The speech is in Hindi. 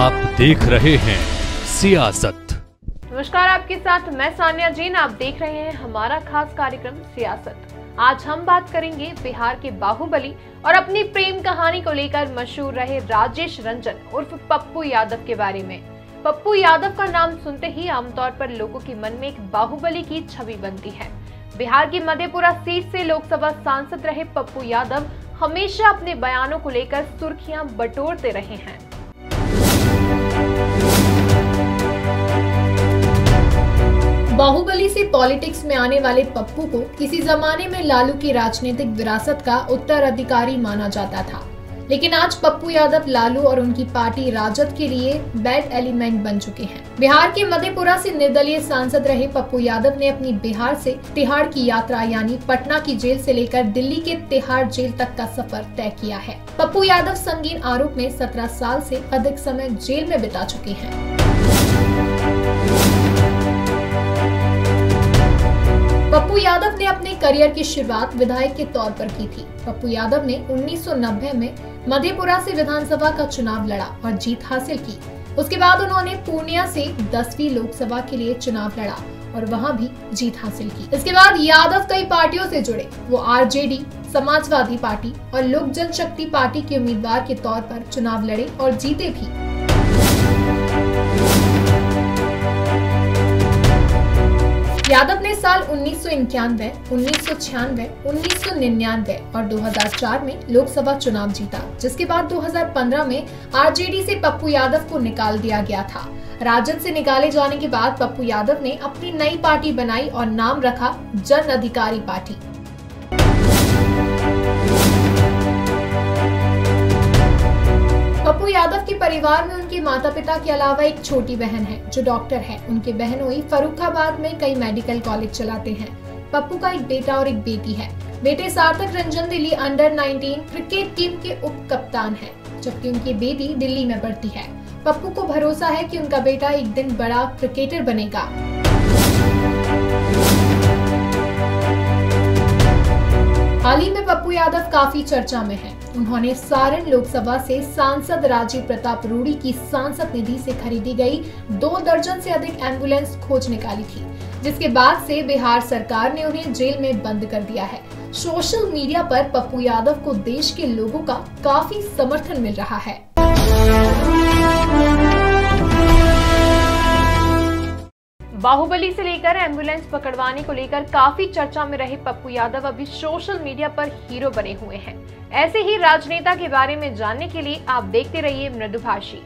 आप देख रहे हैं सियासत। नमस्कार आपके साथ, मैं सानिया जैन। आप देख रहे हैं हमारा खास कार्यक्रम सियासत। आज हम बात करेंगे बिहार के बाहुबली और अपनी प्रेम कहानी को लेकर मशहूर रहे राजेश रंजन उर्फ़ पप्पू यादव के बारे में। पप्पू यादव का नाम सुनते ही आमतौर पर लोगों के मन में एक बाहुबली की छवि बनती है। बिहार की मधेपुरा सीट से लोकसभा सांसद रहे पप्पू यादव हमेशा अपने बयानों को लेकर सुर्खियाँ बटोरते रहे हैं। बाहुबली से पॉलिटिक्स में आने वाले पप्पू को किसी जमाने में लालू की राजनीतिक विरासत का उत्तराधिकारी माना जाता था। लेकिन आज पप्पू यादव, लालू और उनकी पार्टी राजद के लिए बैड एलिमेंट बन चुके हैं। बिहार के मधेपुरा से निर्दलीय सांसद रहे पप्पू यादव ने अपनी बिहार से तिहाड़ की यात्रा, यानी पटना की जेल से लेकर दिल्ली के तिहाड़ जेल तक का सफ़र तय किया है। पप्पू यादव संगीन आरोप में 17 साल से अधिक समय जेल में बिता चुके हैं। अपने करियर की शुरुआत विधायक के तौर पर की थी। पप्पू यादव ने 1990 में मधेपुरा से विधानसभा का चुनाव लड़ा और जीत हासिल की। उसके बाद उन्होंने पूर्णिया से दसवीं लोकसभा के लिए चुनाव लड़ा और वहाँ भी जीत हासिल की। इसके बाद यादव कई पार्टियों से जुड़े। वो आरजेडी, समाजवादी पार्टी और लोक जनशक्ति पार्टी के उम्मीदवार के तौर पर चुनाव लड़े और जीते भी। यादव उन्नीस सौ इक्यानवे, उन्नीस सौ छियानवे, उन्नीस सौ निन्यानवे और 2004 में लोकसभा चुनाव जीता, जिसके बाद 2015 में आरजेडी से पप्पू यादव को निकाल दिया गया था। राजद से निकाले जाने के बाद पप्पू यादव ने अपनी नई पार्टी बनाई और नाम रखा जन अधिकारी पार्टी। परिवार में उनके माता पिता के अलावा एक छोटी बहन है, जो डॉक्टर है। उनके बहनोई फरुखाबाद में कई मेडिकल कॉलेज चलाते हैं। पप्पू का एक बेटा और एक बेटी है। बेटे Sarthak Ranjan Delhi under 19 cricket team के उप कप्तान है, जबकि उनकी बेटी दिल्ली में पढ़ती है। पप्पू को भरोसा है कि उनका बेटा एक दिन बड़ा क्रिकेटर बनेगा। हाल ही में पप्पू यादव काफ़ी चर्चा में हैं। उन्होंने सारण लोकसभा से सांसद राजीव प्रताप रूडी की सांसद निधि से खरीदी गई दो दर्जन से अधिक एंबुलेंस खोज निकाली थी, जिसके बाद से बिहार सरकार ने उन्हें जेल में बंद कर दिया है सोशल मीडिया पर पप्पू यादव को देश के लोगों का काफ़ी समर्थन मिल रहा है बाहुबली से लेकर एंबुलेंस पकड़वाने को लेकर काफ़ी चर्चा में रहे पप्पू यादव। अभी सोशल मीडिया पर हीरो बने हुए हैं। ऐसे ही राजनेता के बारे में जानने के लिए आप देखते रहिए मृदुभाषी।